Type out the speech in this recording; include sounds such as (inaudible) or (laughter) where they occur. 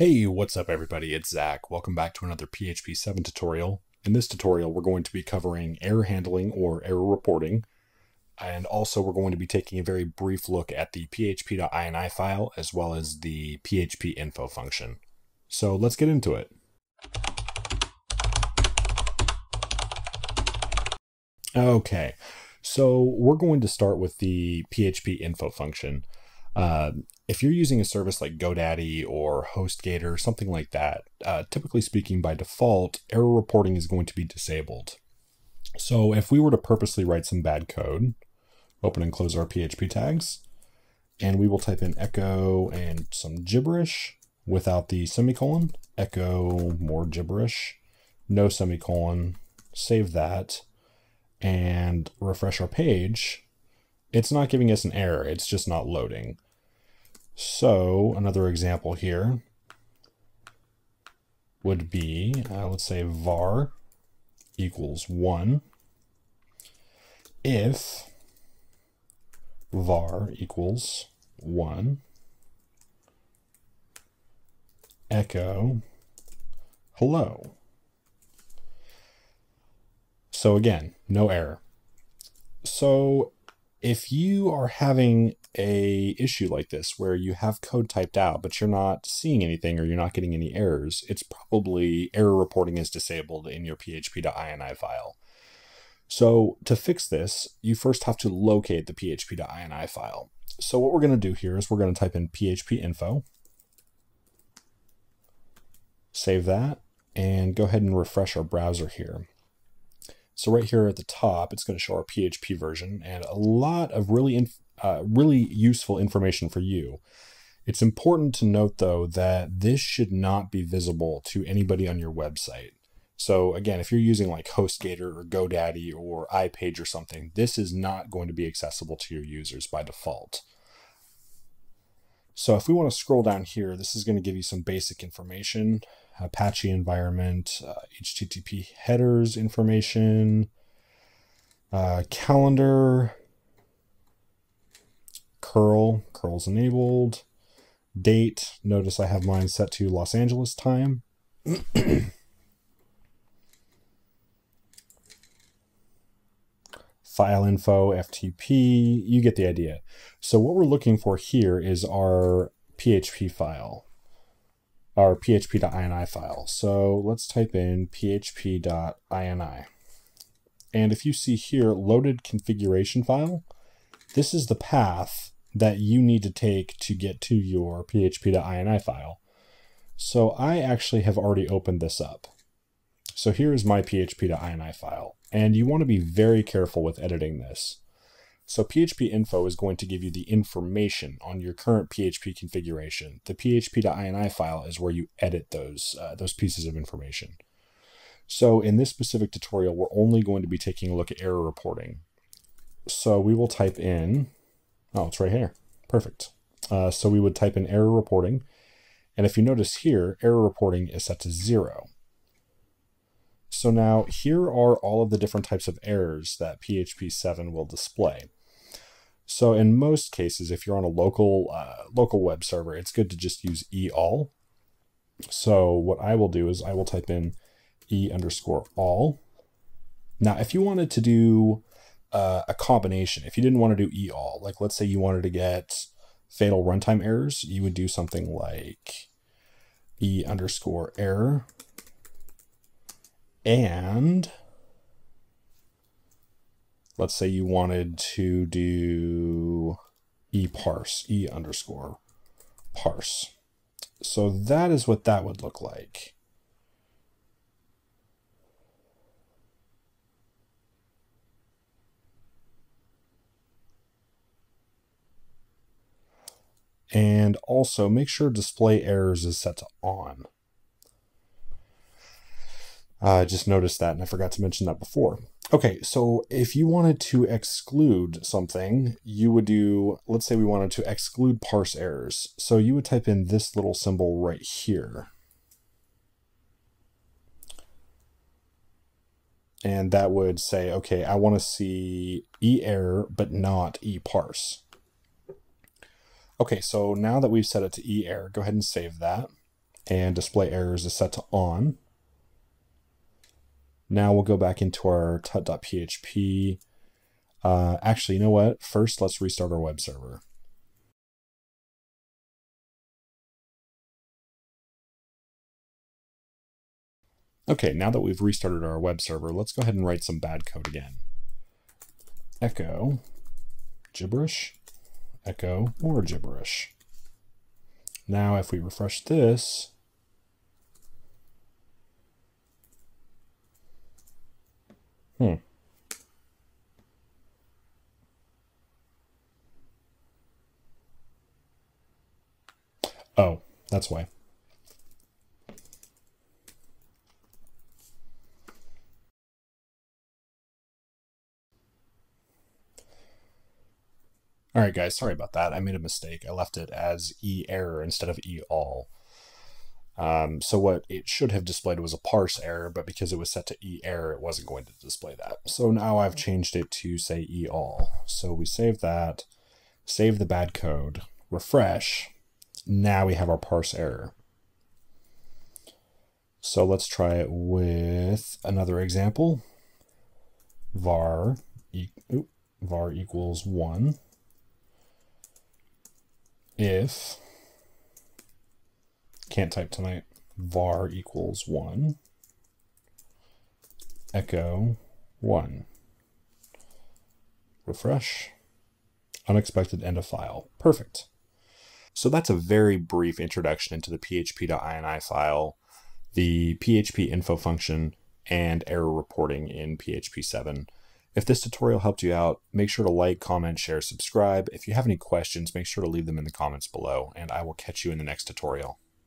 Hey, what's up everybody? It's Zach. Welcome back to another PHP 7 tutorial. In this tutorial, we're going to be covering error handling or error reporting. And also we're going to be taking a very brief look at the php.ini file as well as the phpinfo function. So let's get into it. Okay, so we're going to start with the phpinfo function. Uh, if you're using a service like GoDaddy or HostGator, something like that, uh, typically speaking, by default, error reporting is going to be disabled. So if we were to purposely write some bad code, open and close our PHP tags, and we will type in echo and some gibberish without the semicolon, echo more gibberish, no semicolon, save that, and refresh our page, it's not giving us an error, it's just not loading. So another example here would be, uh, let's say var equals 1 if var equals 1 echo hello. So again, no error. So if you are having a issue like this where you have code typed out but you're not seeing anything or you're not getting any errors it's probably error reporting is disabled in your php.ini file. So to fix this you first have to locate the php.ini file. So what we're going to do here is we're going to type in phpinfo save that and go ahead and refresh our browser here so right here at the top, it's going to show our PHP version and a lot of really, uh, really useful information for you. It's important to note though that this should not be visible to anybody on your website. So again, if you're using like HostGator or GoDaddy or iPage or something, this is not going to be accessible to your users by default. So if we want to scroll down here, this is going to give you some basic information. Apache environment, uh, HTTP headers information, uh, calendar, curl, curl's enabled, date, notice I have mine set to Los Angeles time. (clears throat) file info, FTP, you get the idea. So what we're looking for here is our PHP file our php.ini file. So let's type in php.ini. And if you see here, loaded configuration file, this is the path that you need to take to get to your php.ini file. So I actually have already opened this up. So here is my php.ini file, and you want to be very careful with editing this. So phpinfo is going to give you the information on your current PHP configuration. The php.ini file is where you edit those, uh, those pieces of information. So in this specific tutorial, we're only going to be taking a look at error reporting. So we will type in, oh, it's right here. Perfect. Uh, so we would type in error reporting. And if you notice here, error reporting is set to zero. So now here are all of the different types of errors that PHP 7 will display. So in most cases, if you're on a local uh, local web server, it's good to just use e all. So what I will do is I will type in e underscore all. Now, if you wanted to do uh, a combination, if you didn't want to do e all, like let's say you wanted to get fatal runtime errors, you would do something like e underscore error and let's say you wanted to do e parse, e underscore parse. So that is what that would look like. And also make sure display errors is set to on. I uh, just noticed that and I forgot to mention that before. Okay, so if you wanted to exclude something, you would do, let's say we wanted to exclude parse errors. So you would type in this little symbol right here. And that would say, okay, I want to see e error, but not e parse. Okay, so now that we've set it to e error, go ahead and save that. and display errors is set to on. Now we'll go back into our tut.php. Uh, actually, you know what? First, let's restart our web server. Okay, now that we've restarted our web server, let's go ahead and write some bad code again. Echo gibberish, echo more gibberish. Now if we refresh this, hmm. Oh, that's why. All right, guys, sorry about that. I made a mistake. I left it as e error instead of e all. Um, so what it should have displayed was a parse error, but because it was set to e error, it wasn't going to display that. So now I've changed it to say e all. So we save that, save the bad code, refresh. Now we have our parse error. So let's try it with another example. var, e var equals 1 if can't type tonight. Var equals 1 echo 1 refresh. Unexpected end of file. Perfect. So that's a very brief introduction into the php.ini file the phpinfo function and error reporting in php 7 if this tutorial helped you out, make sure to like, comment, share, subscribe. If you have any questions, make sure to leave them in the comments below, and I will catch you in the next tutorial.